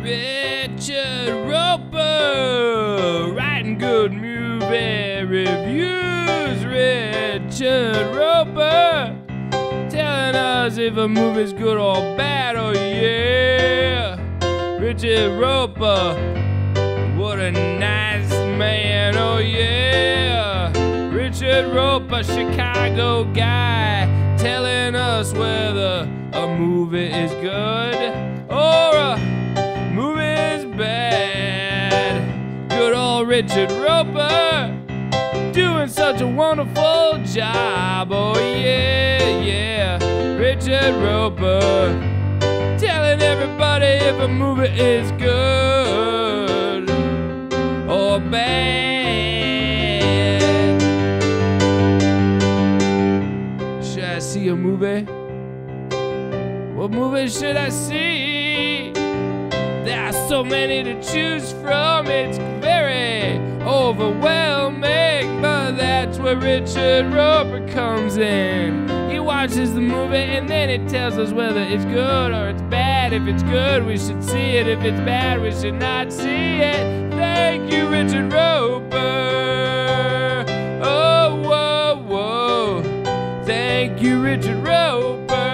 Richard Roeper, writing good movie reviews. Richard Roeper, telling us if a movie's good or bad. Oh yeah, Richard Roeper, what a nice man. Oh yeah, Richard Roeper, Chicago guy, telling us whether a movie is good Richard Roeper doing such a wonderful job. Oh yeah, yeah, Richard Roeper telling everybody if a movie is good or bad. Should I see a movie? What movie should I see? There are so many to choose from, it's very overwhelming. But that's where Richard Roeper comes in. He watches the movie and then he tells us whether it's good or it's bad. If it's good, we should see it. If it's bad, we should not see it. Thank you, Richard Roeper. Oh, whoa, whoa. Thank you, Richard Roeper.